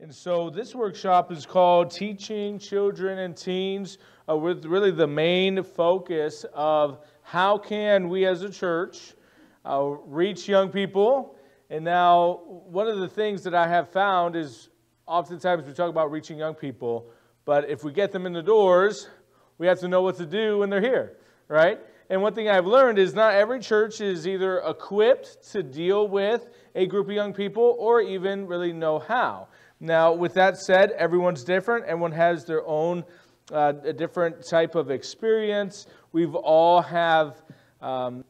And so this workshop is called Teaching Children and Teens, uh, with really the main focus of how can we as a church uh, reach young people. And now, one of the things that I have found is oftentimes we talk about reaching young people, but if we get them in the doors, we have to know what to do when they're here, right? And one thing I've learned is not every church is either equipped to deal with a group of young people or even really know how. Now, with that said, everyone's different. Everyone has their own uh, a different type of experience. We've all have, um,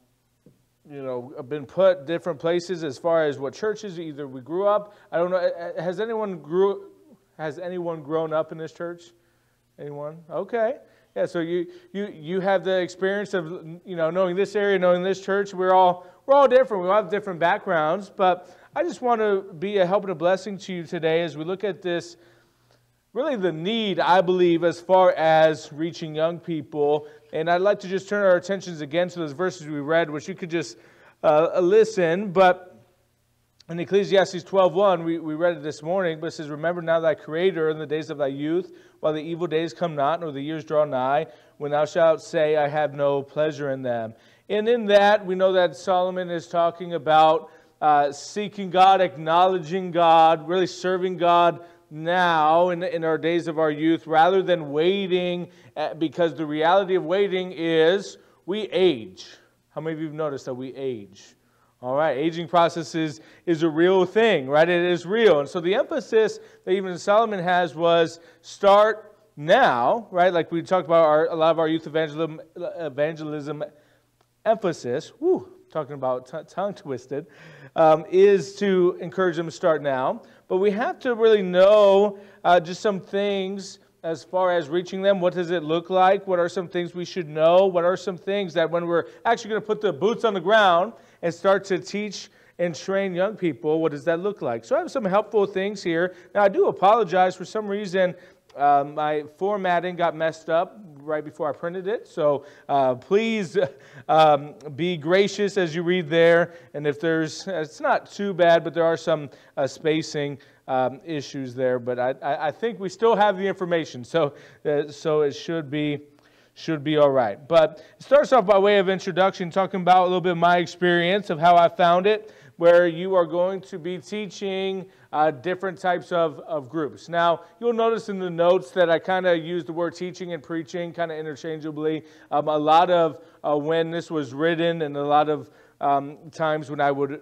you know, been put different places as far as what churches either we grew up. I don't know. Uh, uh, has anyone grew? Has anyone grown up in this church? Anyone? Okay. Yeah, so you, you, you have the experience of you know knowing this area, knowing this church. We're all we're all different. We all have different backgrounds, but I just want to be a help and a blessing to you today as we look at this. Really, the need I believe as far as reaching young people, and I'd like to just turn our attentions again to those verses we read, which you could just uh, listen. But in Ecclesiastes 12:1, we, we read it this morning, but it says, Remember now thy Creator in the days of thy youth, while the evil days come not, nor the years draw nigh, when thou shalt say, I have no pleasure in them. And in that, we know that Solomon is talking about uh, seeking God, acknowledging God, really serving God now in, in our days of our youth, rather than waiting, uh, because the reality of waiting is we age. How many of you have noticed that we age? All right, aging process is, is a real thing, right? It is real. And so the emphasis that even Solomon has was start now, right? Like we talked about our, a lot of our youth evangelism, evangelism emphasis, whew, talking about tongue twisted, um, is to encourage them to start now. But we have to really know uh, just some things as far as reaching them. What does it look like? What are some things we should know? What are some things that when we're actually going to put the boots on the ground, and start to teach and train young people, what does that look like? So I have some helpful things here. Now, I do apologize for some reason. Uh, my formatting got messed up right before I printed it. So uh, please um, be gracious as you read there. And if there's, it's not too bad, but there are some uh, spacing um, issues there. But I, I, think we still have the information. So, uh, so it should be should be all right. But it starts off by way of introduction, talking about a little bit of my experience of how I found it, where you are going to be teaching uh, different types of, of groups. Now, you'll notice in the notes that I kind of use the word teaching and preaching kind of interchangeably. Um, a lot of uh, when this was written and a lot of um, times when I would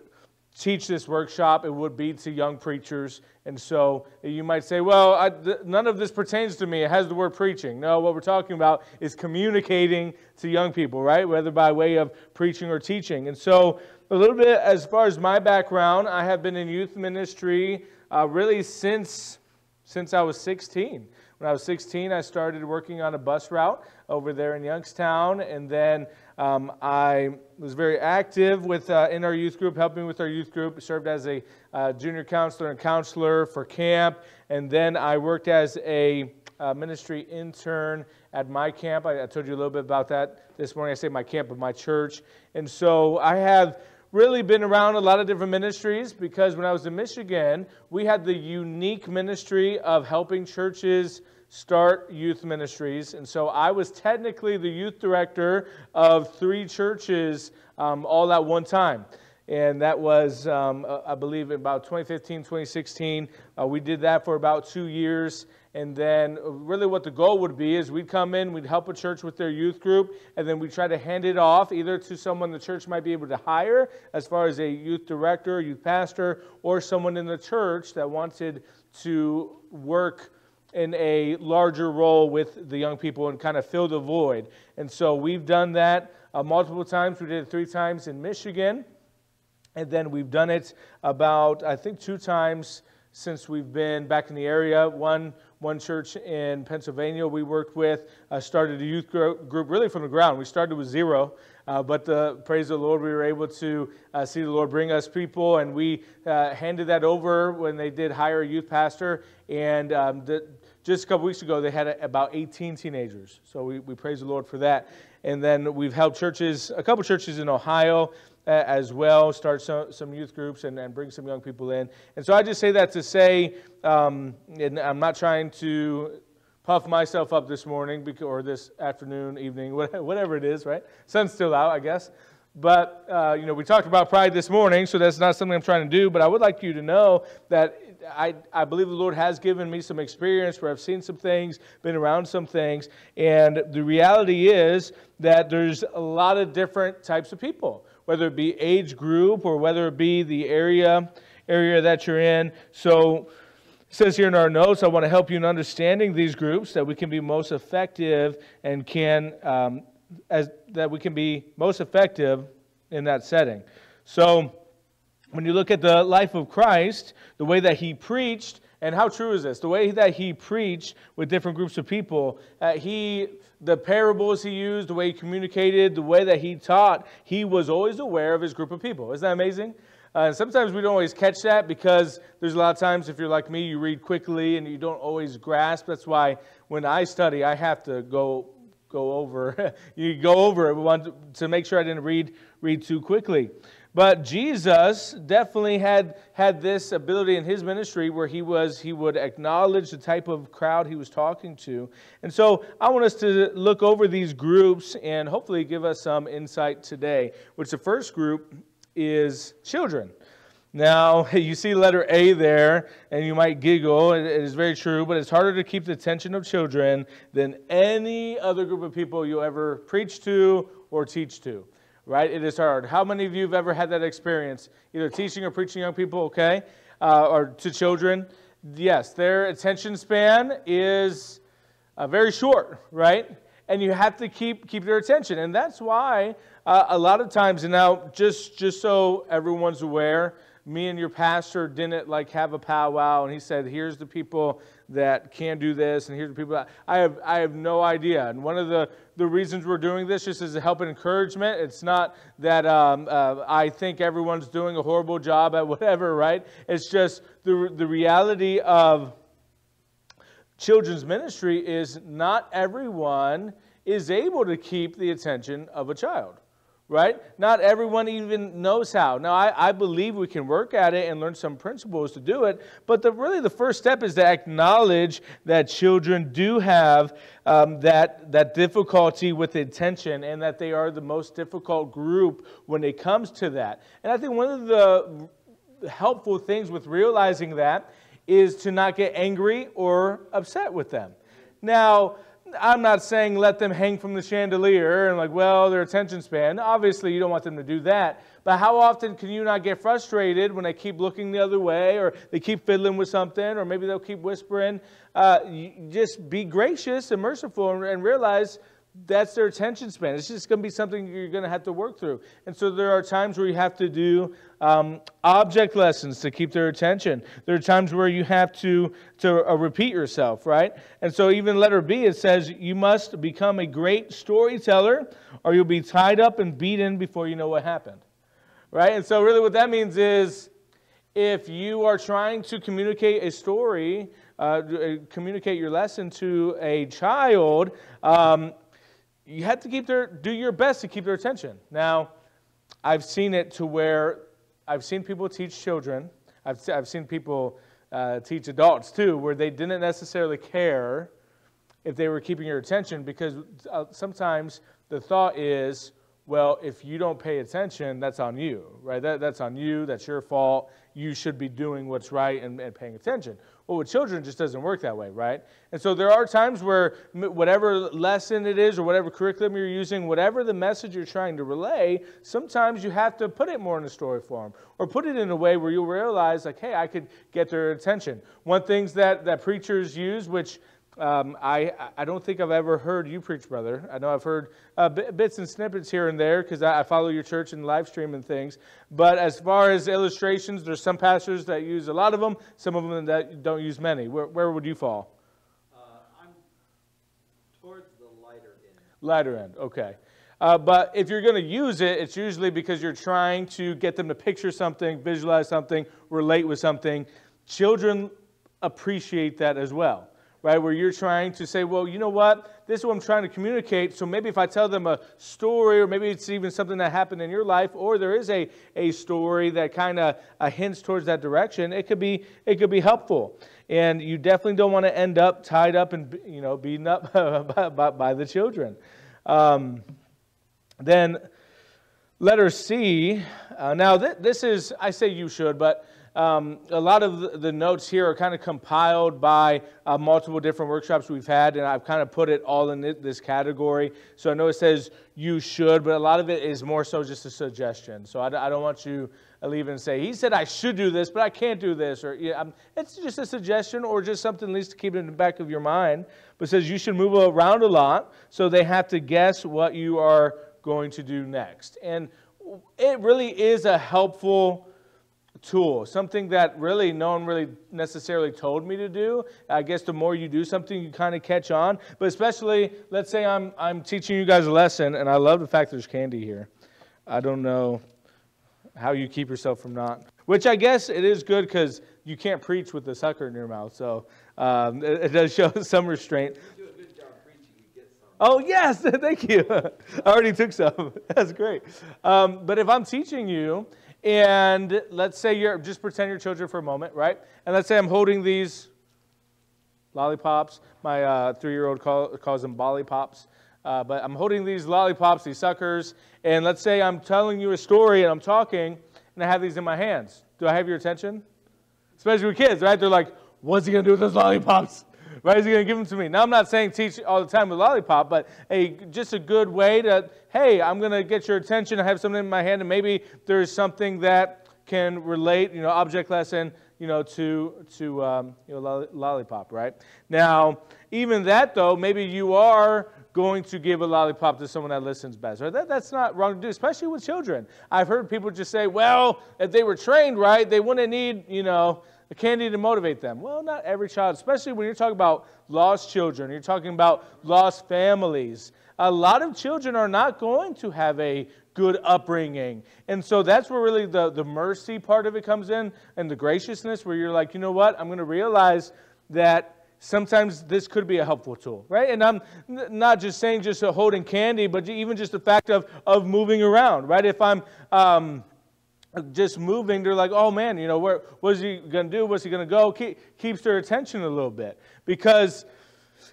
teach this workshop, it would be to young preachers. And so you might say, well, I, th- none of this pertains to me. It has the word preaching. No, what we're talking about is communicating to young people, right? Whether by way of preaching or teaching. And so, a little bit as far as my background, I have been in youth ministry uh, really since, since I was 16. When I was 16, I started working on a bus route over there in Youngstown, and then um, I was very active with, uh, in our youth group, helping with our youth group. Served as a uh, junior counselor and counselor for camp, and then I worked as a uh, ministry intern at my camp. I, I, told you a little bit about that this morning. I say my camp, but my church. And so I have really been around a lot of different ministries because when I was in Michigan, we had the unique ministry of helping churches start youth ministries. And so I was technically the youth director of three churches um, all at one time. And that was, um, uh, I believe, about 2015, 2016. Uh, we did that for about two years. And then, uh, really, what the goal would be is we'd come in, we'd help a church with their youth group, and then we'd try to hand it off either to someone the church might be able to hire, as far as a youth director, youth pastor, or someone in the church that wanted to work in a larger role with the young people and kind of fill the void. And so we've done that uh, multiple times. We did it three times in Michigan. And then we've done it about, I think, two times since we've been back in the area. One, one church in Pennsylvania we worked with uh, started a youth group really from the ground. We started with zero, uh, but uh, praise the Lord, we were able to uh, see the Lord bring us people, and we uh, handed that over when they did hire a youth pastor. And um, the, just a couple weeks ago, they had about 18 teenagers. So we, we praise the Lord for that. And then we've helped churches, a couple churches in Ohio. uh, as well, start some, some youth groups and, and bring some young people in. And so I just say that to say, um, and I'm not trying to puff myself up this morning or this afternoon, evening, whatever it is, right? Sun's still out, I guess. But, uh, you know, we talked about pride this morning, so that's not something I'm trying to do. But I would like you to know that I, I believe the Lord has given me some experience where I've seen some things, been around some things. And the reality is that there's a lot of different types of people, whether it be age group or whether it be the area, area that you're in. So, it says here in our notes, I want to help you in understanding these groups that we can be most effective and can um, as that we can be most effective in that setting. So, when you look at the life of Christ, the way that he preached, and how true is this? The way that he preached with different groups of people, uh, he, the parables he used, the way he communicated, the way that he taught, he was always aware of his group of people. Isn't that amazing? Uh, sometimes we don't always catch that because there's a lot of times, if you're like me, you read quickly and you don't always grasp. That's why when I study, I have to go go over. you go over it. To make sure I didn't read read too quickly. But Jesus definitely had had this ability in his ministry where he was he would acknowledge the type of crowd he was talking to. And so I want us to look over these groups and hopefully give us some insight today. Which the first group is children. Now, you see letter A there, and you might giggle. It is very true, but it's harder to keep the attention of children than any other group of people you ever preach to or teach to, right? It is hard. How many of you have ever had that experience, either teaching or preaching young people, okay, uh, or to children? Yes, their attention span is uh, very short, right? And you have to keep keep their attention, and that's why uh, a lot of times. And now, just just so everyone's aware, me and your pastor didn't like have a powwow and he said here's the people that can do this and here's the people that i have i have no idea. And one of the the reasons we're doing this just as a help and encouragement. It's not that um, uh, i think everyone's doing a horrible job at whatever right? It's just the the reality of children's ministry is not everyone is able to keep the attention of a child right? Not everyone even knows how. Now, I, I, believe we can work at it and learn some principles to do it, but the, really the first step is to acknowledge that children do have um, that, that difficulty with attention and that they are the most difficult group when it comes to that. And I think one of the helpful things with realizing that is to not get angry or upset with them. Now, I'm not saying let them hang from the chandelier and like, well, their attention span. Obviously, you don't want them to do that. But how often can you not get frustrated when they keep looking the other way or they keep fiddling with something or maybe they'll keep whispering? Uh, just be gracious and merciful and, and realize that's their attention span. It's just going to be something you're going to have to work through. And so there are times where you have to do um, object lessons to keep their attention. There are times where you have to, to uh, repeat yourself, right? And so even letter B, it says, you must become a great storyteller or you'll be tied up and beaten before you know what happened, right? And so really what that means is if you are trying to communicate a story, uh, uh communicate your lesson to a child, um, you have to keep their, do your best to keep their attention. Now, I've seen it to where I've seen people teach children. I've, I've seen people uh, teach adults too, where they didn't necessarily care if they were keeping your attention because uh, sometimes the thought is, well, if you don't pay attention, that's on you, right? That, that's on you. That's your fault. You should be doing what's right and, and paying attention. Well, with children, just doesn't work that way, right? And so there are times where whatever lesson it is or whatever curriculum you're using, whatever the message you're trying to relay, sometimes you have to put it more in a story form or put it in a way where you'll realize, like, hey, I could get their attention. One things that, that preachers use, which um, I, I don't think I've ever heard you preach, brother. I know I've heard uh, bits and snippets here and there because I, I, follow your church and live stream and things. But as far as illustrations, there's some pastors that use a lot of them, some of them that don't use many. Where, where would you fall? Uh, I'm towards the lighter end. Lighter end, okay. Uh, but if you're going to use it, it's usually because you're trying to get them to picture something, visualize something, relate with something. Children appreciate that as well right? Where you're trying to say, well, you know what? This is what I'm trying to communicate. So maybe if I tell them a story, or maybe it's even something that happened in your life, or there is a, a story that kind of uh, hints towards that direction, it could be it could be helpful. And you definitely don't want to end up tied up and you know beaten up by, by, by, the children. Um, then letter C. Uh, now th- this is I say you should, but um, a lot of the notes here are kind of compiled by uh, multiple different workshops we've had, and I've kind of put it all in this category. So I know it says you should, but a lot of it is more so just a suggestion. So I, I don't want you to leave and say, he said I should do this, but I can't do this. Or yeah, it's just a suggestion or just something at least to keep in the back of your mind. But says you should move around a lot, so they have to guess what you are going to do next. And it really is a helpful tool, something that really no one really necessarily told me to do. I guess the more you do something, you kind of catch on. But especially, let's say I'm, I'm teaching you guys a lesson, and I love the fact there's candy here. I don't know how you keep yourself from not. Which I guess it is good because you can't preach with the sucker in your mouth. So um, it, it, does show some restraint. Oh, yes, thank you. I already took some. That's great. Um, but if I'm teaching you, and let's say you're, just pretend you're children for a moment, right? And let's say I'm holding these lollipops. My uh, three year old call, calls them lollipops. Uh, but I'm holding these lollipops, these suckers, and let's say I'm telling you a story and I'm talking and I have these in my hands. Do I have your attention? Especially with kids, right? They're like, what's he going to do with those lollipops? Right? Is he going to give them to me? Now, I'm not saying teach all the time with lollipop, but a, just a good way to, hey, I'm going to get your attention. I have something in my hand, and maybe there's something that can relate, you know, object lesson, you know, to, to um, you know, lollipop, right? Now, even that, though, maybe you are going to give a lollipop to someone that listens best. Right? That, that's not wrong to do, especially with children. I've heard people just say, well, if they were trained right, they wouldn't need, you know, candy to motivate them. Well, not every child, especially when you're talking about lost children, you're talking about lost families. A lot of children are not going to have a good upbringing. And so that's where really the, the mercy part of it comes in and the graciousness, where you're like, you know what, I'm going to realize that sometimes this could be a helpful tool, right? And I'm not just saying just holding candy, but even just the fact of, of moving around, right? If I'm. Um, just moving, they're like, oh man, you know, where, what is he going to do? What's he going to go? Keep, keeps their attention a little bit. Because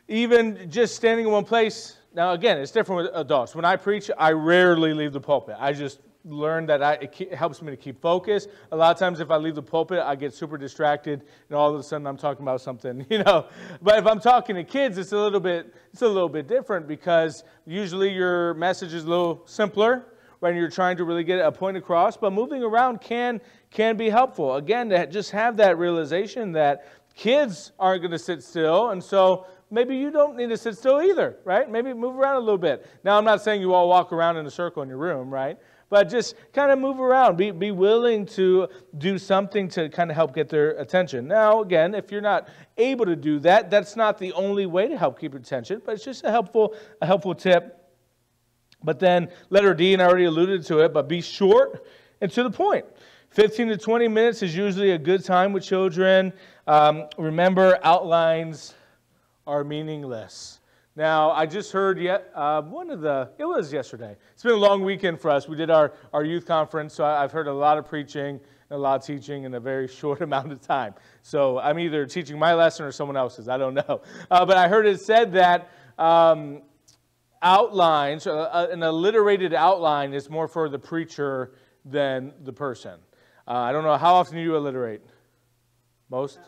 even just standing in one place, now again, it's different with adults. When I preach, I rarely leave the pulpit. I just learned that I, it, it helps me to keep focus. A lot of times, if I leave the pulpit, I get super distracted, and all of a sudden, I'm talking about something, you know. But if I'm talking to kids, it's a little bit, it's a little bit different because usually your message is a little simpler when you're trying to really get a point across. But moving around can can be helpful. Again, to just have that realization that kids aren't going to sit still, and so maybe you don't need to sit still either, right? Maybe move around a little bit. Now, I'm not saying you all walk around in a circle in your room, right? But just kind of move around. Be, be willing to do something to kind of help get their attention. Now, again, if you're not able to do that, that's not the only way to help keep attention, but it's just a helpful, a helpful tip but then letter D, and I already alluded to it, but be short and to the point. 15 to 20 minutes is usually a good time with children. Um, remember, outlines are meaningless. Now, I just heard yet uh, one of the, it was yesterday. It's been a long weekend for us. We did our, our youth conference, so I've heard a lot of preaching and a lot of teaching in a very short amount of time. So I'm either teaching my lesson or someone else's. I don't know. Uh, but I heard it said that um, outlines, uh, uh, an alliterated outline is more for the preacher than the person. Uh, I don't know, how often do you alliterate? Most?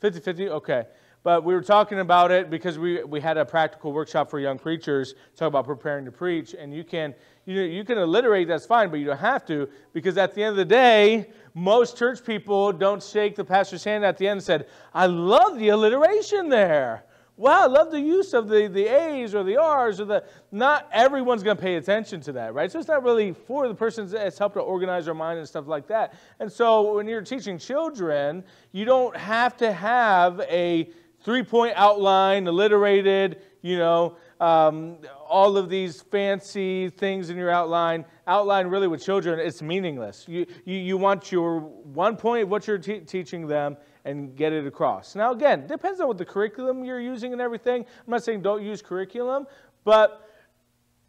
50 50? Okay. But we were talking about it because we, we had a practical workshop for young preachers, talk about preparing to preach. And you can, you, you can alliterate, that's fine, but you don't have to because at the end of the day, most church people don't shake the pastor's hand at the end and said, I love the alliteration there. Wow, I love the use of the, the A's or the R's or the. Not everyone's going to pay attention to that, right? So it's not really for the person that's helped to organize their mind and stuff like that. And so when you're teaching children, you don't have to have a three point outline, alliterated, you know, um, all of these fancy things in your outline. Outline really with children, it's meaningless. You, you, you want your one point, of what you're te- teaching them, and get it across. Now, again, depends on what the curriculum you're using and everything. I'm not saying don't use curriculum, but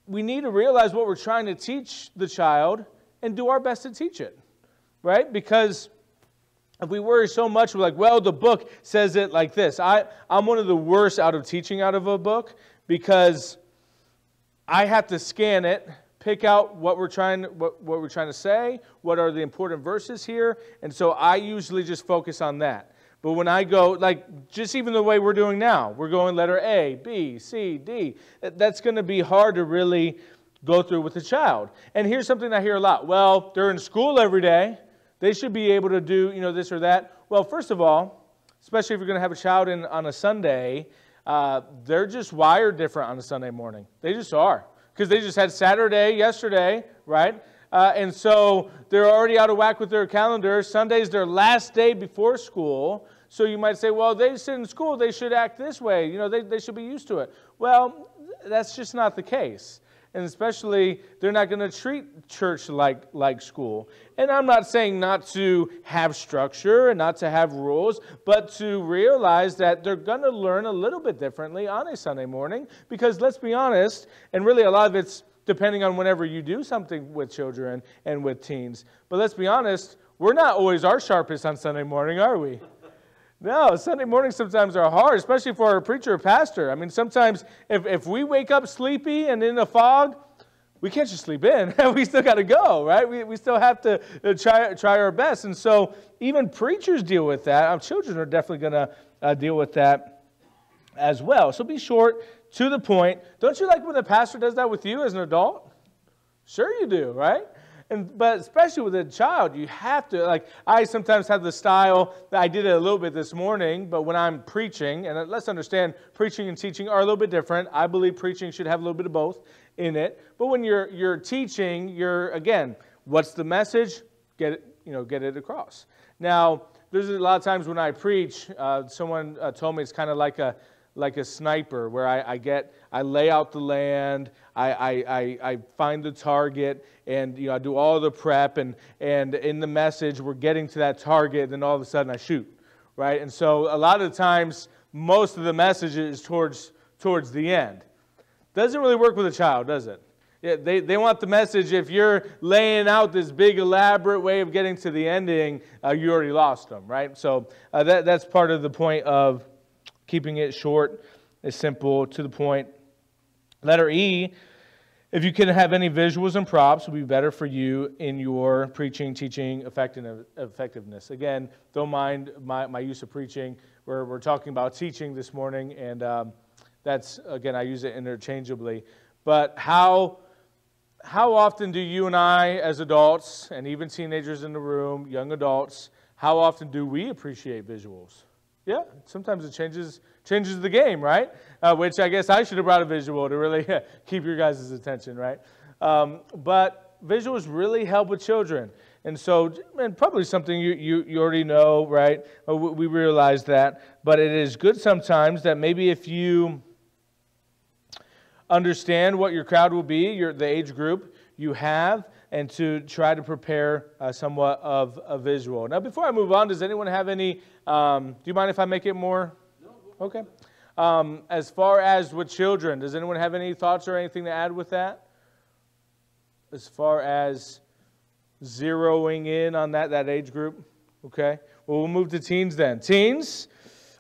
we need to realize what we're trying to teach the child and do our best to teach it, right? Because if we worry so much, we're like, well, the book says it like this. I, I'm one of the worst out of teaching out of a book because I have to scan it, pick out what we're trying, what, what we're trying to say, what are the important verses here, and so I usually just focus on that. But when I go, like, just even the way we're doing now, we're going letter A, B, C, D. That's going to be hard to really go through with a child. And here's something I hear a lot. Well, they're in school every day. They should be able to do, you know, this or that. Well, first of all, especially if you're going to have a child in, on a Sunday, uh, they're just wired different on a Sunday morning. They just are. Because they just had Saturday yesterday, right? Uh, and so they're already out of whack with their calendar. Sunday's their last day before school. So you might say, well, they sit in school, they should act this way. You know, they, they should be used to it. Well, that's just not the case and especially they're not going to treat church like, like school. And I'm not saying not to have structure and not to have rules, but to realize that they're going to learn a little bit differently on a Sunday morning. Because let's be honest, and really a lot of it's depending on whenever you do something with children and with teens. But let's be honest, we're not always our sharpest on Sunday morning, are we? No, Sunday mornings sometimes are hard, especially for a preacher or pastor. I mean, sometimes if, if we wake up sleepy and in a fog, we can't just sleep in. we still got to go, right? We, we still have to uh, try, try our best. And so even preachers deal with that. Our children are definitely going to uh, deal with that as well. So be short, to the point. Don't you like when the pastor does that with you as an adult? Sure, you do, right? And, but especially with a child, you have to, like, I sometimes have the style, that I did it a little bit this morning, but when I'm preaching, and let's understand, preaching and teaching are a little bit different. I believe preaching should have a little bit of both in it. But when you're, you're teaching, you're, again, what's the message? Get it, you know, get it across. Now, there's a lot of times when I preach, uh, someone uh, told me it's kind of like a, like a sniper where I, I, get I lay out the land, I, I, I, find the target, and you know, I do all the prep, and, and in the message, we're getting to that target, and then all of a sudden I shoot, right? And so a lot of times, most of the message is towards, towards the end. Doesn't really work with a child, does it? Yeah, they, they want the message if you're laying out this big elaborate way of getting to the ending, uh, you already lost them, right? So uh, that, that's part of the point of keeping it short, is simple, to the point. Letter E, if you can have any visuals and props, would be better for you in your preaching, teaching effectiveness. Again, don't mind my, my use of preaching. We're, we're talking about teaching this morning, and um, that's, again, I use it interchangeably. But how, how often do you and I, as adults, and even teenagers in the room, young adults, how often do we appreciate visuals? Yeah, sometimes it changes changes the game, right? Uh, which I guess I should have brought a visual to really keep your guys' attention, right? Um, but visuals really help with children. And so, and probably something you, you, you already know, right? Uh, we realize that. But it is good sometimes that maybe if you understand what your crowd will be, your, the age group you have, and to try to prepare uh, somewhat of a visual. Now, before I move on, does anyone have any? Um, do you mind if I make it more? No. Okay. Um, as far as with children, does anyone have any thoughts or anything to add with that? As far as zeroing in on that that age group, okay. Well, we'll move to teens then. Teens,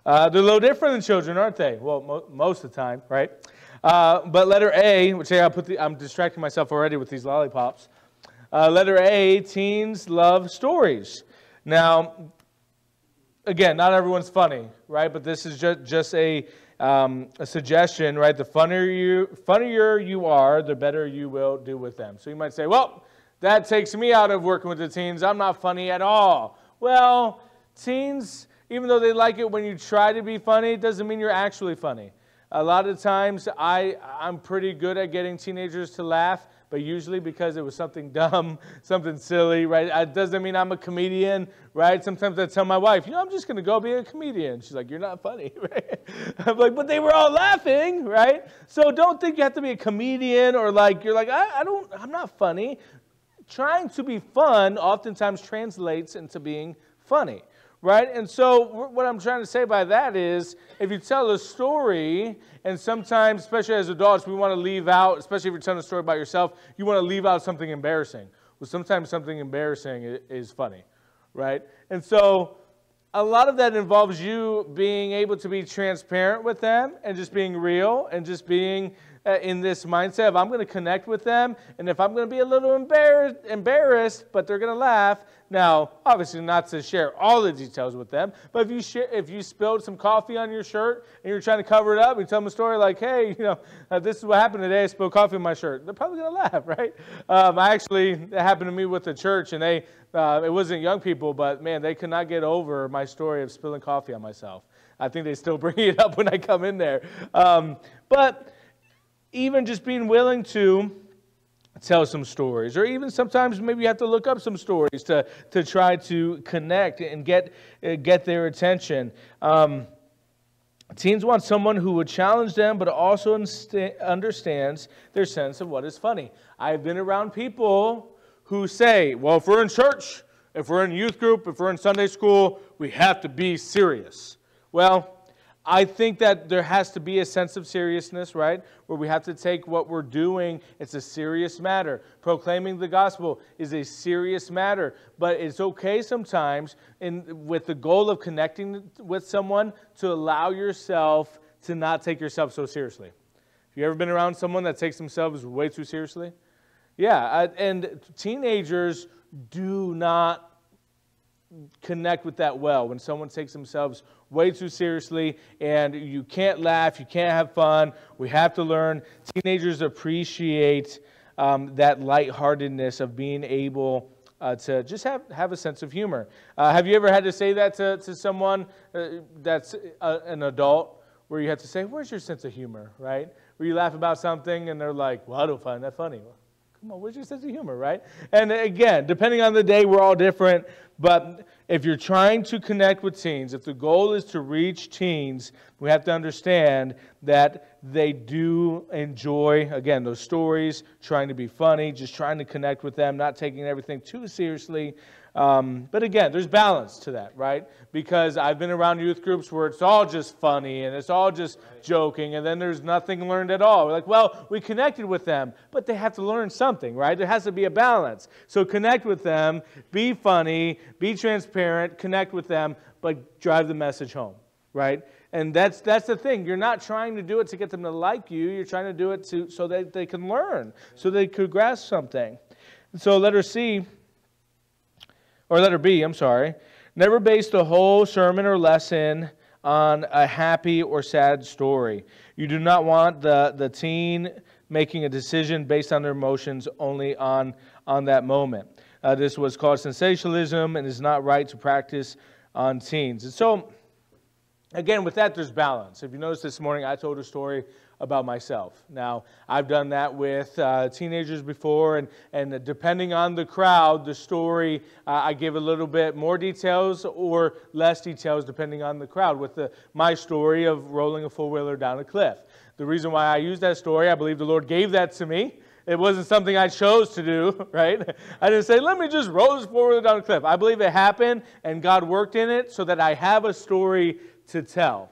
uh, they're a little different than children, aren't they? Well, mo- most of the time, right? Uh, but letter A, which I put the, I'm distracting myself already with these lollipops. Uh, letter A, teens love stories. Now, again, not everyone's funny, right? But this is just, just a, um, a suggestion, right? The funnier you, funnier you are, the better you will do with them. So you might say, well, that takes me out of working with the teens. I'm not funny at all. Well, teens, even though they like it when you try to be funny, it doesn't mean you're actually funny. A lot of times, I, I'm pretty good at getting teenagers to laugh but usually because it was something dumb, something silly, right? It doesn't mean I'm a comedian, right? Sometimes I tell my wife, you know, I'm just going to go be a comedian. She's like, you're not funny, right? I'm like, but they were all laughing, right? So don't think you have to be a comedian or like, you're like, I, I don't, I'm not funny. Trying to be fun oftentimes translates into being funny right? And so, what I'm trying to say by that is if you tell a story, and sometimes, especially as adults, we want to leave out, especially if you're telling a story about yourself, you want to leave out something embarrassing. Well, sometimes something embarrassing is funny, right? And so, a lot of that involves you being able to be transparent with them and just being real and just being in this mindset of I'm going to connect with them, and if I'm going to be a little embarrassed, embarrassed, but they're going to laugh. Now, obviously, not to share all the details with them, but if you share, if you spilled some coffee on your shirt and you're trying to cover it up, and you tell them a story like, "Hey, you know, uh, this is what happened today. I spilled coffee on my shirt." They're probably going to laugh, right? Um, I actually it happened to me with the church, and they uh, it wasn't young people, but man, they could not get over my story of spilling coffee on myself. I think they still bring it up when I come in there. Um, but even just being willing to tell some stories, or even sometimes maybe you have to look up some stories to, to try to connect and get, uh, get their attention. Um, teens want someone who would challenge them, but also understands their sense of what is funny. I've been around people who say, well, if we're in church, if we're in youth group, if we're in Sunday school, we have to be serious. Well, I think that there has to be a sense of seriousness, right? Where we have to take what we're doing, it's a serious matter. Proclaiming the gospel is a serious matter, but it's okay sometimes in, with the goal of connecting with someone to allow yourself to not take yourself so seriously. Have you ever been around someone that takes themselves way too seriously? Yeah, and teenagers do not connect with that well when someone takes themselves way too seriously and you can't laugh, you can't have fun. We have to learn. Teenagers appreciate um, that lightheartedness of being able uh, to just have, have a sense of humor. Uh, have you ever had to say that to, to someone uh, that's a, uh, an adult where you have to say, Where's your sense of humor, right? Where you laugh about something and they're like, Well, I don't find that funny. Come on, where's your sense of humor, right? And again, depending on the day, we're all different. But if you're trying to connect with teens, if the goal is to reach teens, we have to understand that they do enjoy, again, those stories, trying to be funny, just trying to connect with them, not taking everything too seriously. Um, but again, there's balance to that, right? Because I've been around youth groups where it's all just funny and it's all just joking, and then there's nothing learned at all. We're like, well, we connected with them, but they have to learn something, right? There has to be a balance. So connect with them, be funny, be transparent, connect with them, but drive the message home, right? And that's, that's the thing. You're not trying to do it to get them to like you. You're trying to do it to, so that they can learn, so they could grasp something. so letter C or letter B, I'm sorry, never base the whole sermon or lesson on a happy or sad story. You do not want the, the teen making a decision based on their emotions only on, on that moment. Uh, this was called sensationalism and is not right to practice on teens. And so, again, with that, there's balance. If you notice this morning, I told a story about myself. Now, I've done that with uh, teenagers before, and, and depending on the crowd, the story, uh, I give a little bit more details or less details depending on the crowd. With the, my story of rolling a four wheeler down a cliff. The reason why I use that story, I believe the Lord gave that to me. It wasn't something I chose to do, right? I didn't say, let me just roll this four wheeler down a cliff. I believe it happened and God worked in it so that I have a story to tell.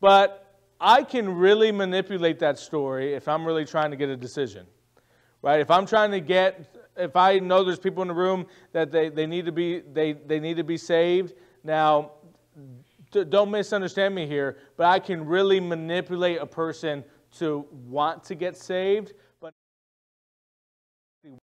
But I can really manipulate that story if I'm really trying to get a decision, right? If I'm trying to get, if I know there's people in the room that they, they, need, to be, they, they need to be saved, now, don't misunderstand me here, but I can really manipulate a person to want to get saved, but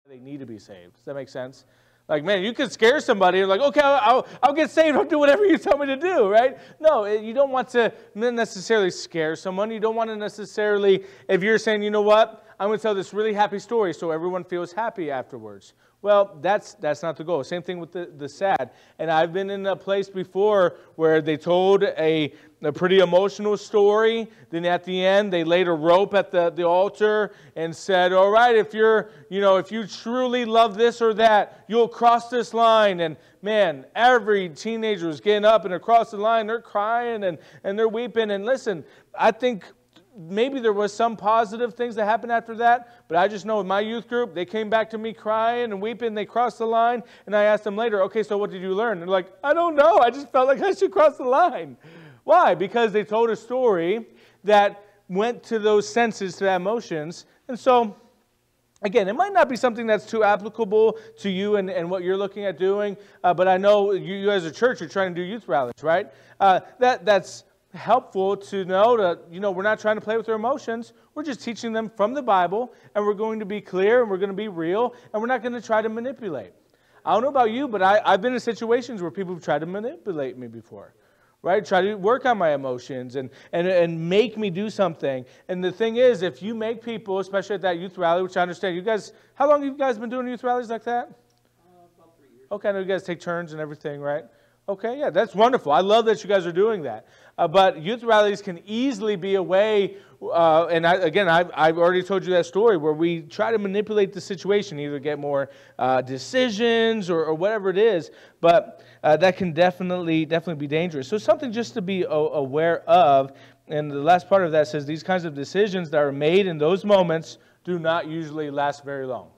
they need to be saved. Does that make sense? Like, man, you could scare somebody and like, okay, I'll, I'll get saved. I'll do whatever you tell me to do, right? No, you don't want to necessarily scare someone. You don't want to necessarily, if you're saying, you know what, I'm going to tell this really happy story so everyone feels happy afterwards. Well, that's, that's not the goal. Same thing with the, the sad. And I've been in a place before where they told a, a pretty emotional story. Then at the end, they laid a rope at the, the altar and said, All right, if you're, you know, if you truly love this or that, you'll cross this line. And man, every teenager was getting up and across the line. They're crying and, and they're weeping. And listen, I think maybe there was some positive things that happened after that, but I just know in my youth group, they came back to me crying and weeping. They crossed the line, and I asked them later, okay, so what did you learn? And they're like, I don't know. I just felt like I should cross the line. Why? Because they told a story that went to those senses, to the emotions. And so, again, it might not be something that's too applicable to you and, and what you're looking at doing, uh, but I know you, you, as a church are trying to do youth rallies, right? Uh, that, that's helpful to know that, you know, we're not trying to play with their emotions. We're just teaching them from the Bible, and we're going to be clear, and we're going to be real, and we're not going to try to manipulate. I don't know about you, but I, I've been in situations where people have tried to manipulate me before right? Try to work on my emotions and, and, and make me do something. And the thing is, if you make people, especially at that youth rally, which I understand, you guys, how long have you guys been doing youth rallies like that? Uh, about three years. Okay, I know you guys take turns and everything, right? Okay, yeah, that's wonderful. I love that you guys are doing that. Uh, but youth rallies can easily be a way, uh, and I, again, I've, I've, already told you that story where we try to manipulate the situation, either get more uh, decisions or, or, whatever it is. But uh, that can definitely, definitely be dangerous. So something just to be aware of. And the last part of that says these kinds of decisions that are made in those moments do not usually last very long.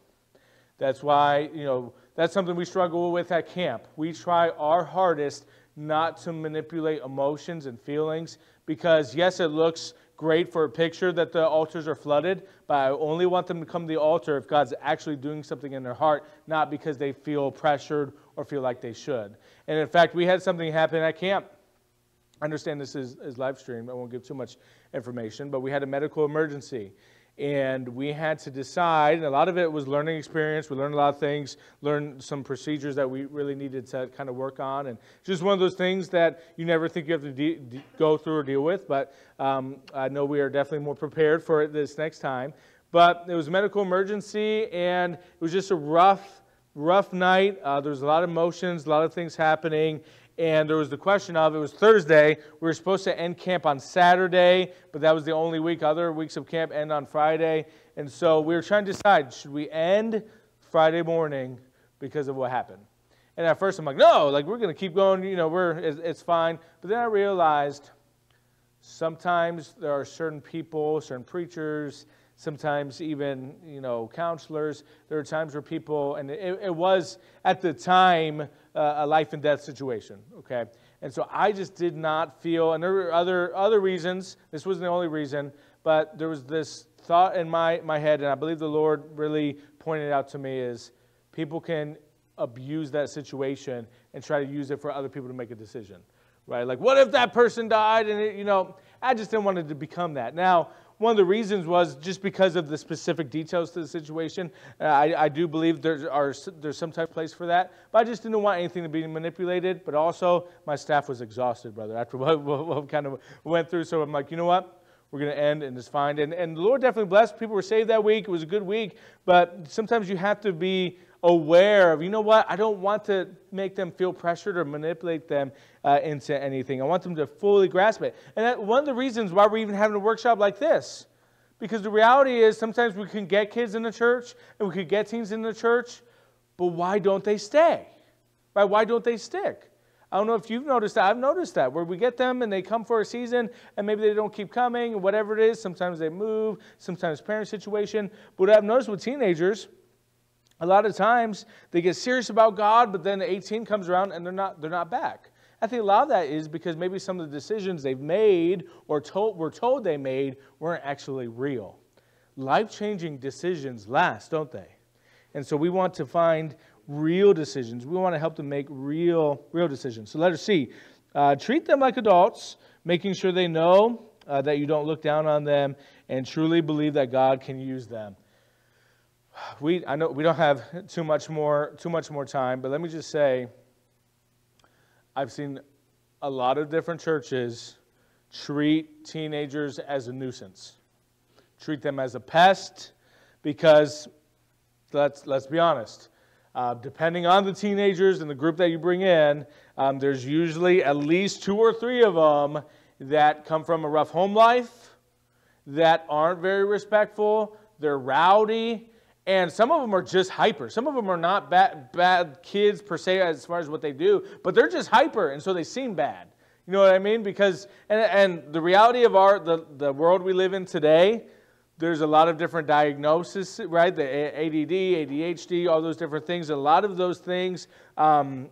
That's why, you know that's something we struggle with at camp. We try our hardest not to manipulate emotions and feelings because, yes, it looks great for a picture that the altars are flooded, but I only want them to come to the altar if God's actually doing something in their heart, not because they feel pressured or feel like they should. And in fact, we had something happen at camp. I understand this is, is live stream. I won't give too much information, but we had a medical emergency and we had to decide and a lot of it was learning experience. We learned a lot of things learned some procedures that we really needed to kind of work on and just one of those things that you never think you have to de- de- go through or deal with but um, i know we are definitely more prepared for it this next time. But it was a medical emergency and it was just a rough rough night. Uh, there was a lot of emotions a lot of things happening and there was the question of it was Thursday. We were supposed to end camp on Saturday, but that was the only week. Other weeks of camp end on Friday. And so we were trying to decide should we end Friday morning because of what happened? And at first I'm like, no, like we're going to keep going, you know, we're, it's, it's fine. But then I realized sometimes there are certain people, certain preachers, sometimes even you know counselors. There are times where people and it, it was at the time uh, a life and death situation okay? And so i just did not feel and there were other other reasons. This wasn't the only reason but there was this thought in my my head and i believe the lord really pointed out to me is people can abuse that situation and try to use it for other people to make a decision right? Like what if that person died and it, you know i just didn't want it to become that. Now one of the reasons was just because of the specific details to the situation. Uh, I, I, do believe there are, there's some type of place for that, but I just didn't want anything to be manipulated. But also, my staff was exhausted, brother, after what, what kind of went through. So I'm like, you know what? We're going to end and it's fine. And, and the Lord definitely blessed. People were saved that week. It was a good week. But sometimes you have to be aware of, you know what, I don't want to make them feel pressured or manipulate them uh, into anything. I want them to fully grasp it. And that, one of the reasons why we're even having a workshop like this, because the reality is sometimes we can get kids in the church and we could get teens in the church, but why don't they stay? Right? Why don't they stick? I don't know if you've noticed that. I've noticed that where we get them and they come for a season and maybe they don't keep coming, or whatever it is. Sometimes they move, sometimes parent situation. But what I've noticed with teenagers, a lot of times they get serious about God, but then 18 comes around and they're not, they're not back. I think a lot of that is because maybe some of the decisions they've made or told, were told they made weren't actually real. Life changing decisions last, don't they? And so we want to find real decisions. We want to help them make real, real decisions. So letter C, uh, treat them like adults, making sure they know uh, that you don't look down on them and truly believe that God can use them we, I know we don't have too much more too much more time, but let me just say, I've seen a lot of different churches treat teenagers as a nuisance, treat them as a pest, because let's let's be honest. Uh, depending on the teenagers and the group that you bring in, um, there's usually at least two or three of them that come from a rough home life, that aren't very respectful, they're rowdy, and some of them are just hyper. Some of them are not bad, bad kids per se as far as what they do, but they're just hyper, and so they seem bad. You know what I mean? Because, and, and the reality of our, the, the world we live in today, there's a lot of different diagnoses, right? The ADD, ADHD, all those different things. A lot of those things, um,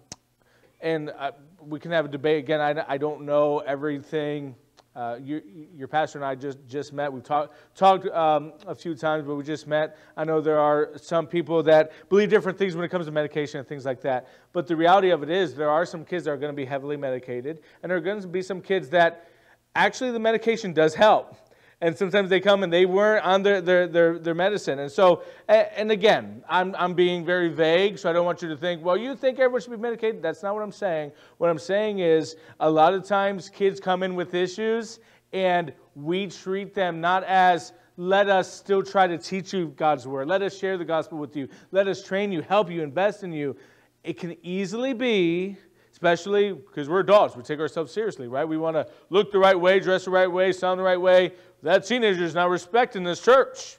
and uh, we can have a debate again. I, I don't know everything uh, you, your pastor and I just, just met. We've talk, talked um, a few times, but we just met. I know there are some people that believe different things when it comes to medication and things like that. But the reality of it is, there are some kids that are going to be heavily medicated, and there are going to be some kids that actually the medication does help and sometimes they come and they weren't on their, their, their, their medicine. And so, and again, I'm, I'm being very vague, so I don't want you to think, well, you think everyone should be medicated. That's not what I'm saying. What I'm saying is a lot of times kids come in with issues and we treat them not as let us still try to teach you God's word. Let us share the gospel with you. Let us train you, help you, invest in you. It can easily be especially because we're adults. We take ourselves seriously, right? We want to look the right way, dress the right way, sound the right way. That teenager is now respecting this church.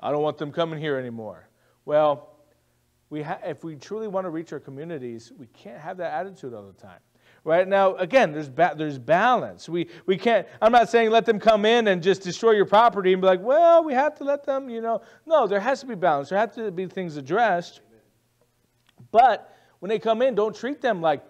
I don't want them coming here anymore. Well, we ha- if we truly want to reach our communities, we can't have that attitude all the time. Right now, again, there's ba- there's balance. We we can't. I'm not saying let them come in and just destroy your property and be like, well, we have to let them. You know, no, there has to be balance. There have to be things addressed. But when they come in, don't treat them like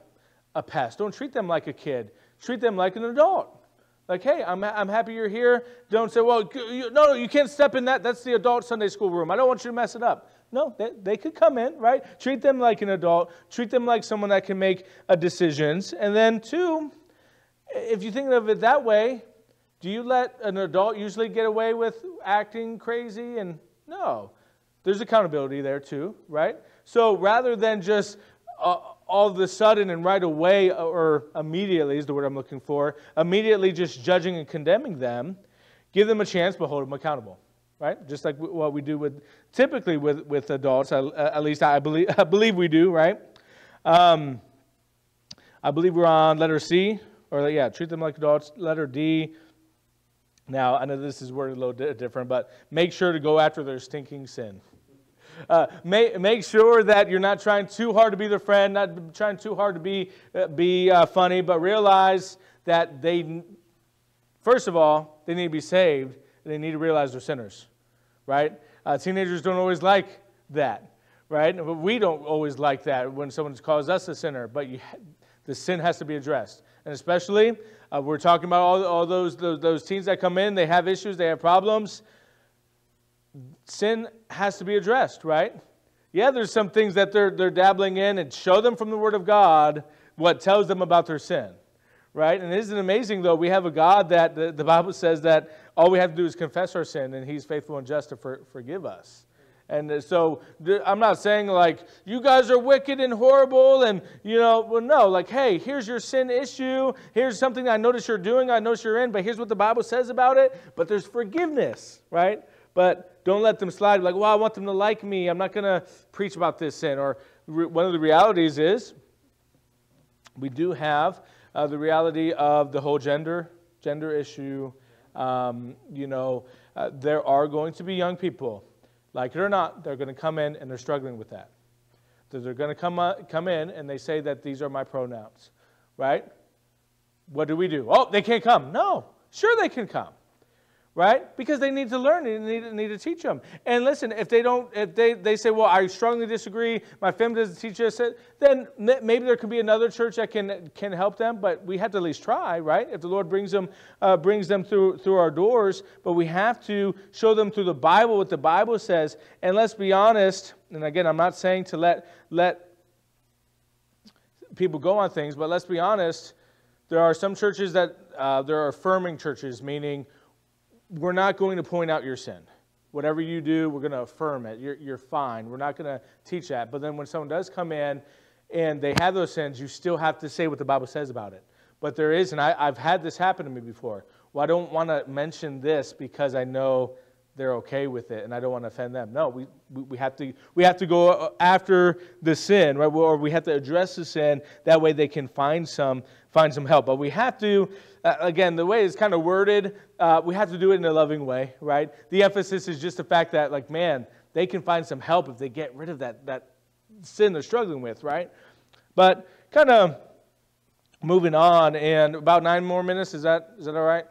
a pest. Don't treat them like a kid. Treat them like an adult. Like, hey, I'm, I'm happy you're here. Don't say, well, you, no, no, you can't step in that. That's the adult Sunday school room. I don't want you to mess it up. No, they, they could come in, right? Treat them like an adult. Treat them like someone that can make decisions. And then, two, if you think of it that way, do you let an adult usually get away with acting crazy? And no, there's accountability there too, right? So rather than just uh, all of a sudden and right away, or immediately is the word I'm looking for, immediately just judging and condemning them, give them a chance, but hold them accountable. Right? Just like what we do with typically with, with adults, at least I believe, I believe we do, right? Um, I believe we're on letter C, or yeah, treat them like adults. Letter D. Now, I know this is worded a little different, but make sure to go after their stinking sin. Uh, make, make sure that you're not trying too hard to be their friend, not trying too hard to be, uh, be uh, funny, but realize that they, first of all, they need to be saved. They need to realize they're sinners, right? Uh, teenagers don't always like that, right? But we don't always like that when someone calls us a sinner, but you, the sin has to be addressed. And especially, uh, we're talking about all, all those, those, those teens that come in, they have issues, they have problems sin has to be addressed, right? Yeah, there's some things that they're, they're dabbling in and show them from the Word of God what tells them about their sin, right? And isn't it amazing, though? We have a God that the, the Bible says that all we have to do is confess our sin and He's faithful and just to for, forgive us. And uh, so I'm not saying like, you guys are wicked and horrible and, you know, well, no, like, hey, here's your sin issue. Here's something I notice you're doing, I notice you're in, but here's what the Bible says about it. But there's forgiveness, right? But don't let them slide like, well, I want them to like me. I'm not going to preach about this sin. Or re- one of the realities is we do have uh, the reality of the whole gender gender issue. Um, you know, uh, there are going to be young people, like it or not, they're going to come in and they're struggling with that. They're going to come, uh, come in and they say that these are my pronouns, right? What do we do? Oh, they can't come. No, sure they can come right? Because they need to learn and need, need to teach them. And listen, if they don't, if they, they say, well, I strongly disagree, my family doesn't teach us it, then maybe there could be another church that can, can help them, but we have to at least try, right? If the Lord brings them, uh, brings them through, through our doors, but we have to show them through the Bible what the Bible says. And let's be honest, and again, I'm not saying to let, let people go on things, but let's be honest, there are some churches that, uh, there are affirming churches, meaning we're not going to point out your sin. Whatever you do, we're going to affirm it. You're, you're fine. We're not going to teach that. But then when someone does come in and they have those sins, you still have to say what the Bible says about it. But there is, and I, I've had this happen to me before. Well, I don't want to mention this because I know they're okay with it and I don't want to offend them. No, we, we, we, have, to, we have to go after the sin, right? Or we have to address the sin. That way they can find some, find some help. But we have to uh, again, the way it's kind of worded, uh, we have to do it in a loving way, right? The emphasis is just the fact that, like, man, they can find some help if they get rid of that, that sin they're struggling with, right? But kind of moving on, and about nine more minutes. Is that is that all right?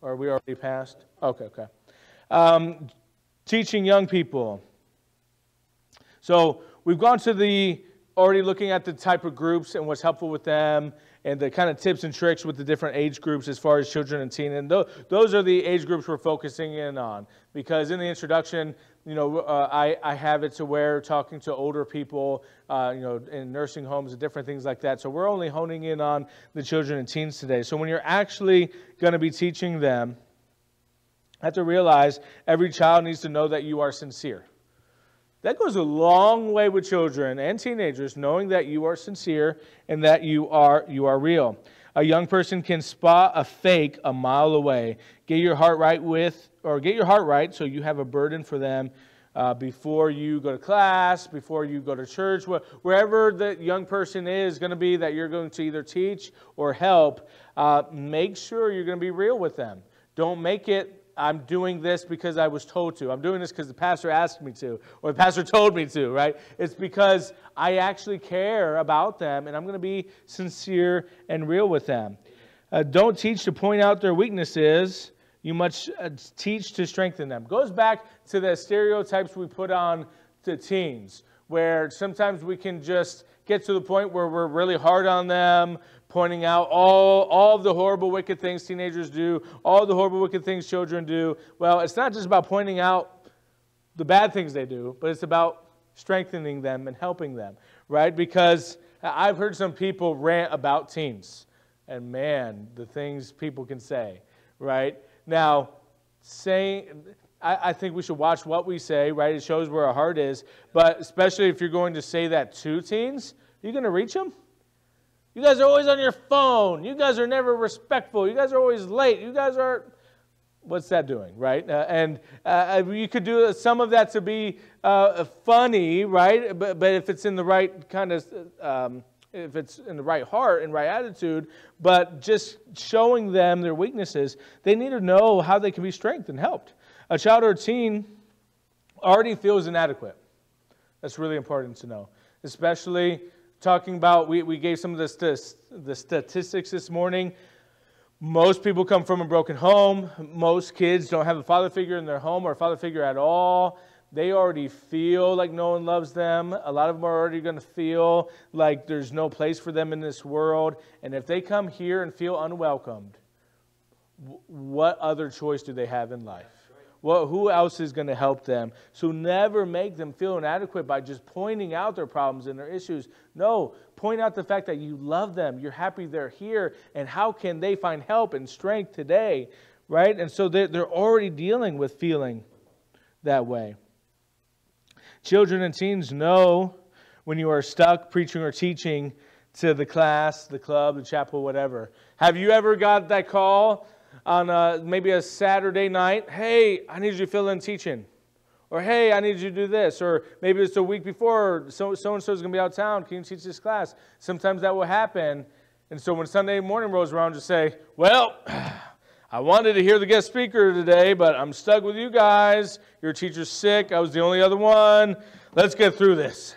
Or are we already past? Okay, okay. Um, teaching young people. So we've gone to the already looking at the type of groups and what's helpful with them and the kind of tips and tricks with the different age groups as far as children and teen. And th- those are the age groups we're focusing in on because in the introduction, you know, uh, I, I have it to where talking to older people, uh, you know, in nursing homes and different things like that. So we're only honing in on the children and teens today. So when you're actually going to be teaching them, have to realize every child needs to know that you are sincere. That goes a long way with children and teenagers, knowing that you are sincere and that you are, you are real. A young person can spot a fake a mile away. Get your heart right with, or get your heart right so you have a burden for them uh, before you go to class, before you go to church, wherever the young person is going to be that you're going to either teach or help, uh, make sure you're going to be real with them. Don't make it I'm doing this because I was told to. I'm doing this because the pastor asked me to, or the pastor told me to, right? It's because I actually care about them and I'm going to be sincere and real with them. Uh, don't teach to point out their weaknesses. You must uh, teach to strengthen them. Goes back to the stereotypes we put on the teens, where sometimes we can just get to the point where we're really hard on them pointing out all, all the horrible, wicked things teenagers do, all the horrible, wicked things children do. Well, it's not just about pointing out the bad things they do, but it's about strengthening them and helping them, right? Because I've heard some people rant about teens, and man, the things people can say, right? Now, saying, I, I think we should watch what we say, right? It shows where our heart is, but especially if you're going to say that to teens, are you going to reach them? You guys are always on your phone. You guys are never respectful. You guys are always late. You guys are. What's that doing, right? Uh, and uh, uh you could do some of that to be uh, funny, right? But, but if it's in the right kind of, um, if it's in the right heart and right attitude, but just showing them their weaknesses, they need to know how they can be strengthened and helped. A child or a teen already feels inadequate. That's really important to know, especially talking about, we, we gave some of the, the statistics this morning. Most people come from a broken home. Most kids don't have a father figure in their home or a father figure at all. They already feel like no one loves them. A lot of them are already going to feel like there's no place for them in this world. And if they come here and feel unwelcomed, what other choice do they have in life? Well, who else is going to help them? So never make them feel inadequate by just pointing out their problems and their issues. No, point out the fact that you love them, you're happy they're here, and how can they find help and strength today, right? And so they're, they're already dealing with feeling that way. Children and teens know when you are stuck preaching or teaching to the class, the club, the chapel, whatever. Have you ever got that call on a, maybe a Saturday night, hey, I need you to fill in teaching. Or, hey, I need you to do this. Or maybe it's a week before, so and so is going to be out of town. Can you teach this class? Sometimes that will happen. And so when Sunday morning rolls around, just say, well, I wanted to hear the guest speaker today, but I'm stuck with you guys. Your teacher's sick. I was the only other one. Let's get through this.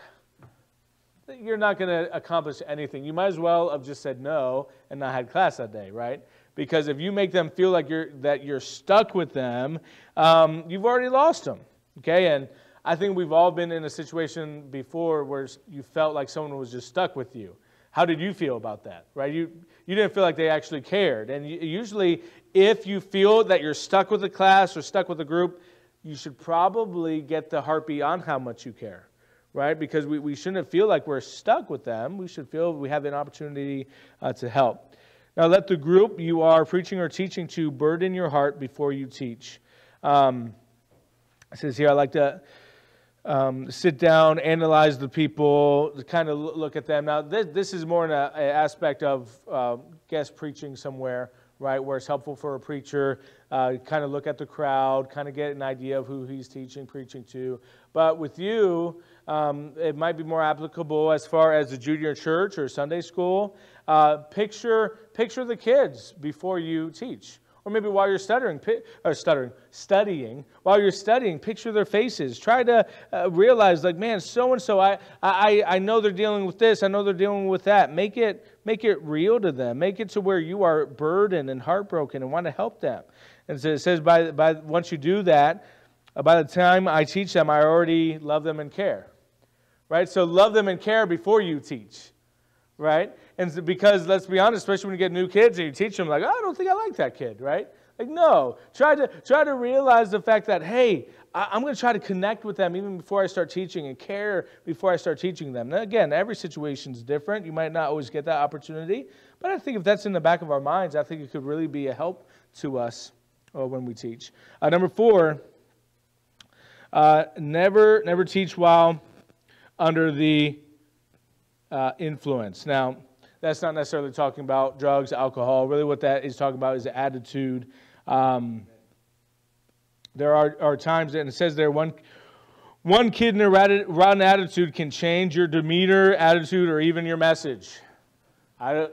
You're not going to accomplish anything. You might as well have just said no and not had class that day, right? Because if you make them feel like you're that you're stuck with them, um, you've already lost them. Okay, and I think we've all been in a situation before where you felt like someone was just stuck with you. How did you feel about that? Right? You you didn't feel like they actually cared. And usually, if you feel that you're stuck with a class or stuck with a group, you should probably get the heartbeat on how much you care right? Because we, we shouldn't feel like we're stuck with them. We should feel we have an opportunity uh, to help. Now, let the group you are preaching or teaching to burden your heart before you teach. Um, it says here, I like to um, sit down, analyze the people, kind of look at them. Now, this, this is more an aspect of uh, guest preaching somewhere, right, where it's helpful for a preacher, uh, kind of look at the crowd, kind of get an idea of who he's teaching, preaching to. But with you, um, it might be more applicable as far as the junior church or Sunday school. Uh, picture, picture the kids before you teach. Or maybe while you're stuttering, or stuttering, studying, while you're studying, picture their faces. Try to uh, realize, like, man, so and so, I, I, I know they're dealing with this. I know they're dealing with that. Make it, make it real to them. Make it to where you are burdened and heartbroken and want to help them. And so it says, by, by once you do that, uh, by the time I teach them, I already love them and care. Right? So love them and care before you teach. Right? And because let's be honest, especially when you get new kids and you teach them, like, oh, I don't think I like that kid, right? Like, no. Try to try to realize the fact that, hey, I, am going to try to connect with them even before I start teaching and care before I start teaching them. Now, again, every situation is different. You might not always get that opportunity, but I think if that's in the back of our minds, I think it could really be a help to us uh, when we teach. Uh, number four, uh, never never teach while under the uh, influence. Now, that's not necessarily talking about drugs, alcohol. Really, what that is talking about is the attitude. Um, there are, are times, and it says there, one, one kid in a rotten attitude can change your demeanor, attitude, or even your message. I,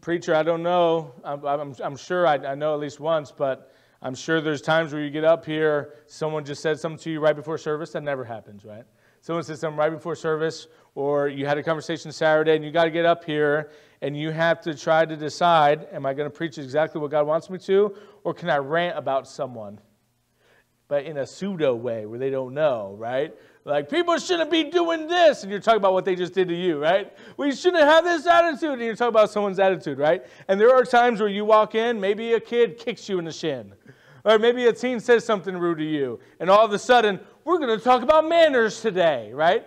preacher, I don't know. I'm, I'm, I'm sure I, I know at least once, but I'm sure there's times where you get up here, someone just said something to you right before service. That never happens, right? Someone said something right before service, or you had a conversation Saturday and you got to get up here and you have to try to decide am I going to preach exactly what God wants me to, or can I rant about someone? But in a pseudo way where they don't know, right? Like, people shouldn't be doing this. And you're talking about what they just did to you, right? We shouldn't have this attitude. And you're talking about someone's attitude, right? And there are times where you walk in, maybe a kid kicks you in the shin. Or maybe a teen says something rude to you. And all of a sudden, we're going to talk about manners today, right?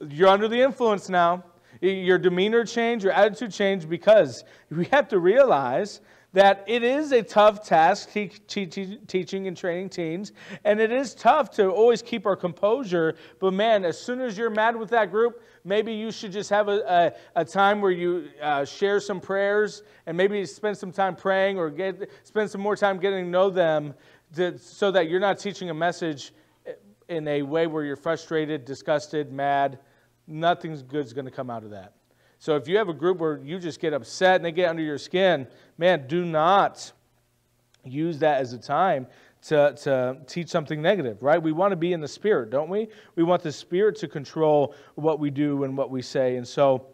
You're under the influence now. Your demeanor change, your attitude change, because we have to realize that it is a tough task te- te- te- teaching and training teens, and it is tough to always keep our composure. But man, as soon as you're mad with that group, maybe you should just have a, a, a time where you uh, share some prayers and maybe spend some time praying or get, spend some more time getting to know them to, so that you're not teaching a message in a way where you're frustrated, disgusted, mad. Nothing's good is going to come out of that. So if you have a group where you just get upset and they get under your skin, man, do not use that as a time to, to teach something negative, right? We want to be in the spirit, don't we? We want the spirit to control what we do and what we say. And so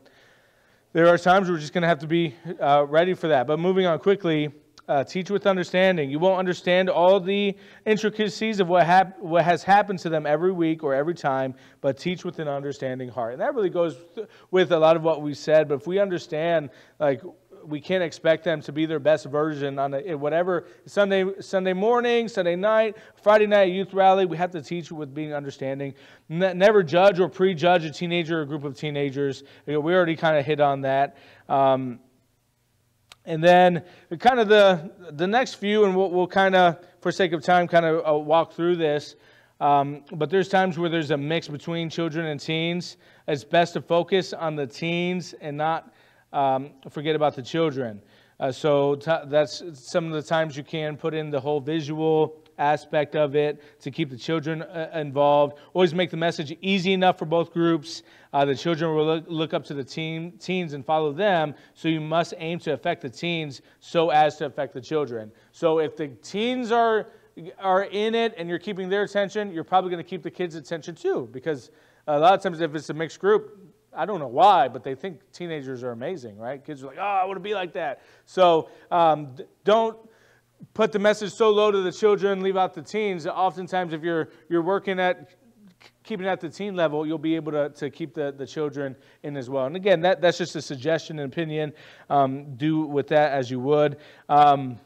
there are times we're just going to have to be uh, ready for that. But moving on quickly, uh, teach with understanding. You won't understand all the intricacies of what, hap- what has happened to them every week or every time, but teach with an understanding heart. And that really goes th- with a lot of what we said. But if we understand, like, we can't expect them to be their best version on whatever Sunday Sunday morning, Sunday night, Friday night youth rally. We have to teach with being understanding. Ne- never judge or prejudge a teenager or a group of teenagers. You know, we already kind of hit on that. Um, and then kind of the, the next few, and we'll, we'll kind of, for sake of time, kind of uh, walk through this. Um, but there's times where there's a mix between children and teens. It's best to focus on the teens and not um, forget about the children. Uh, so t- that's some of the times you can put in the whole visual aspect of it to keep the children uh, involved. Always make the message easy enough for both groups. Uh, the children will look, look up to the teen, teens and follow them. So you must aim to affect the teens so as to affect the children. So if the teens are are in it and you're keeping their attention, you're probably going to keep the kids' attention too. Because a lot of times, if it's a mixed group, I don't know why, but they think teenagers are amazing, right? Kids are like, oh, I want to be like that. So um, don't put the message so low to the children, leave out the teens. Oftentimes, if you're, you're working at keeping at the teen level, you'll be able to, to keep the, the children in as well. And again, that, that's just a suggestion and opinion. Um, do with that as you would. Um,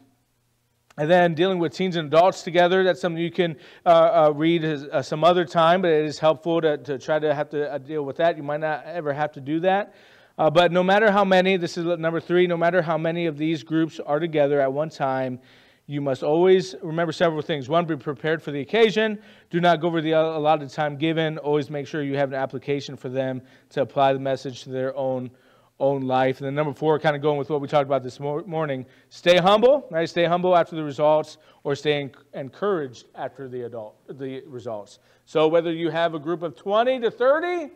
and then dealing with teens and adults together, that's something you can uh, uh, read uh, some other time, but it is helpful to, to try to have to uh, deal with that. You might not ever have to do that. Uh, but no matter how many, this is number three, no matter how many of these groups are together at one time, you must always remember several things. One, be prepared for the occasion. Do not go over the allotted time given. Always make sure you have an application for them to apply the message to their own own life. And then number four, kind of going with what we talked about this morning, stay humble. Right, stay humble after the results, or stay encouraged after the adult the results. So whether you have a group of twenty to thirty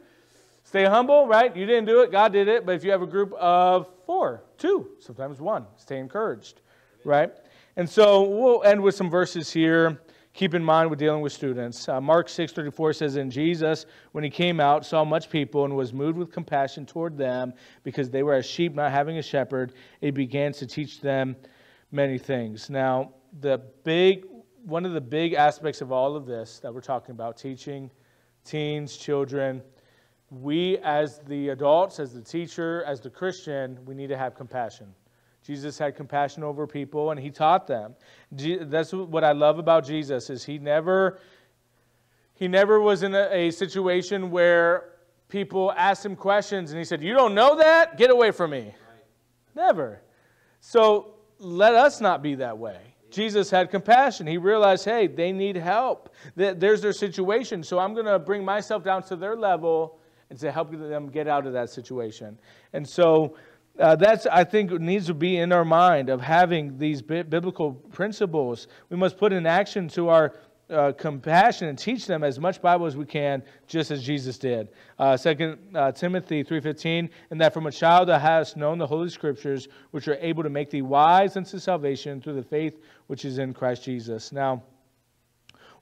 Stay humble, right? You didn't do it, God did it. But if you have a group of four, two, sometimes one, stay encouraged, right? And so we'll end with some verses here. Keep in mind, we're dealing with students. Uh, Mark 6:34 says, "And Jesus, when he came out, saw much people and was moved with compassion toward them, because they were as sheep not having a shepherd. He began to teach them many things." Now, the big, one of the big aspects of all of this that we're talking about, teaching teens, children, we as the adults, as the teacher, as the Christian, we need to have compassion. Jesus had compassion over people and he taught them. That's what I love about Jesus is he never he never was in a, a situation where people asked him questions and he said, "You don't know that? Get away from me." Right. Never. So let us not be that way. Jesus had compassion. He realized, hey, they need help. There's their situation. So I'm going to bring myself down to their level and to help them get out of that situation. And so uh, that's, I think, needs to be in our mind of having these biblical principles. We must put in action to our uh, compassion and teach them as much Bible as we can, just as Jesus did. Uh, Second uh, Timothy three fifteen, and that from a child thou hast known the holy scriptures, which are able to make thee wise unto salvation through the faith which is in Christ Jesus. Now,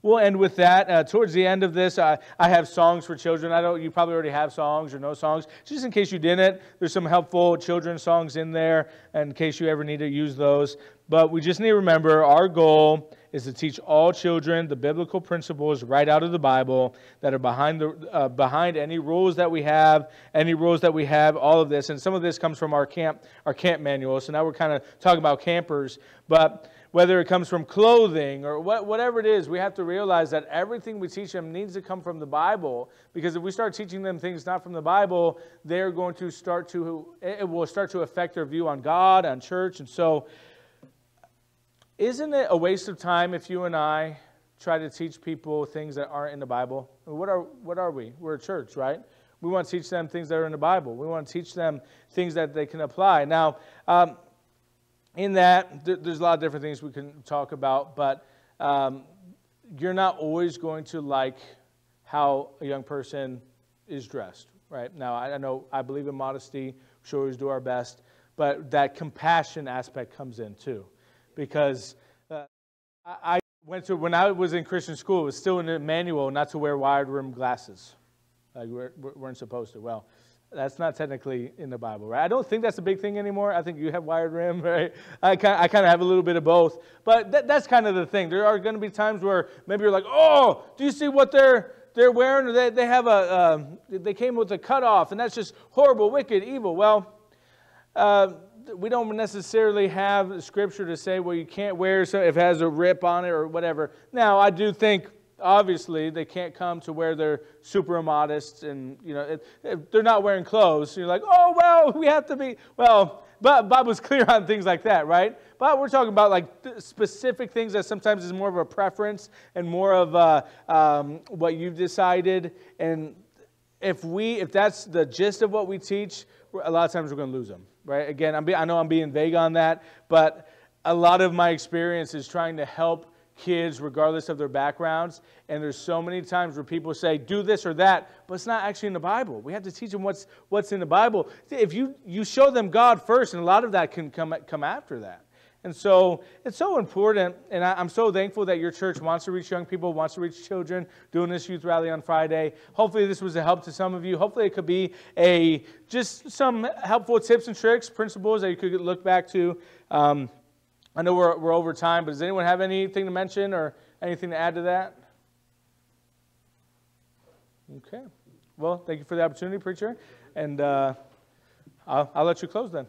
we'll end with that. Uh, towards the end of this, I, I have songs for children. I don't. You probably already have songs or no songs. Just in case you didn't, there's some helpful children's songs in there, in case you ever need to use those. But we just need to remember our goal is to teach all children the biblical principles right out of the Bible that are behind the uh, behind any rules that we have, any rules that we have, all of this. And some of this comes from our camp our camp manual. So now we're kind of talking about campers, but whether it comes from clothing or what, whatever it is, we have to realize that everything we teach them needs to come from the Bible. Because if we start teaching them things not from the Bible, they're going to start to, it will start to affect their view on God, on church. And so, isn't it a waste of time if you and I try to teach people things that aren't in the Bible? What are, what are we? We're a church, right? We want to teach them things that are in the Bible. We want to teach them things that they can apply. Now, um, in that, there's a lot of different things we can talk about, but um, you're not always going to like how a young person is dressed, right? Now, I know I believe in modesty, we should always do our best, but that compassion aspect comes in too. Because uh, I went to, when I was in Christian school, it was still in the manual not to wear wide rim glasses. Like we weren't supposed to. Well, that's not technically in the Bible, right? I don't think that's a big thing anymore. I think you have wired rim, right? I kind, I kind of have a little bit of both. But that, that's kind of the thing. There are going to be times where maybe you're like, oh, do you see what they're they're wearing? They, they have a um, they came with a cutoff, and that's just horrible, wicked, evil. Well, uh, we don't necessarily have scripture to say, well, you can't wear so if it has a rip on it or whatever. Now, I do think obviously they can't come to where they're super immodest and you know they're not wearing clothes. So you're like oh well we have to be well but bob was clear on things like that right? But we're talking about like specific things that sometimes is more of a preference and more of a, um, what you've decided. And if we if that's the gist of what we teach a lot of times we're going to lose them right? Again be, i know i'm being vague on that but a lot of my experience is trying to help kids, regardless of their backgrounds. And there's so many times where people say, do this or that, but it's not actually in the Bible. We have to teach them what's, what's in the Bible. If you, you show them God first, and a lot of that can come, come after that. And so it's so important, and I, am so thankful that your church wants to reach young people, wants to reach children, doing this youth rally on Friday. Hopefully, this was a help to some of you. Hopefully, it could be a just some helpful tips and tricks, principles that you could look back to. Um, I know we're, we're over time, but does anyone have anything to mention or anything to add to that? Okay. Well, thank you for the opportunity, preacher. And uh, I'll, I'll let you close then.